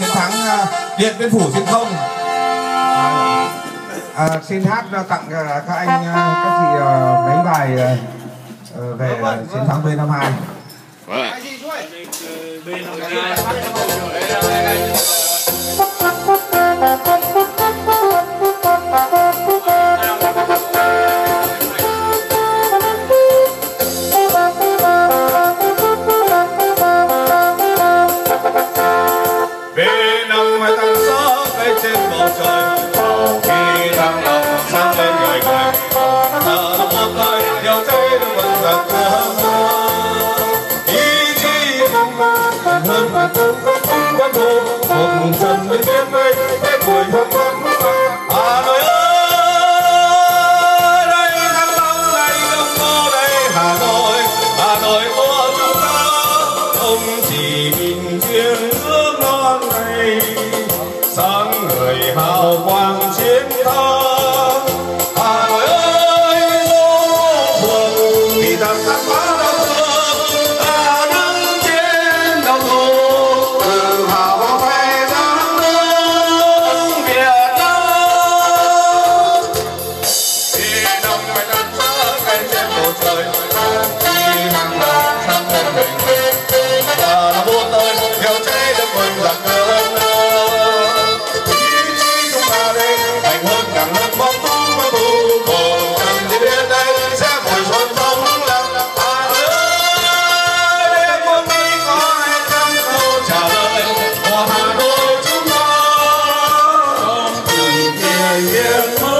chiến thắng à, Điện Biên Phủ trên không. À, à, xin hát tặng các anh các chị mấy bài về chiến thắng B52. Vâng. B52. hơn và cũng có quân thù một trần bên kiếm mây cái tuổi hôm hào quang chiến thắng. yeah, yeah.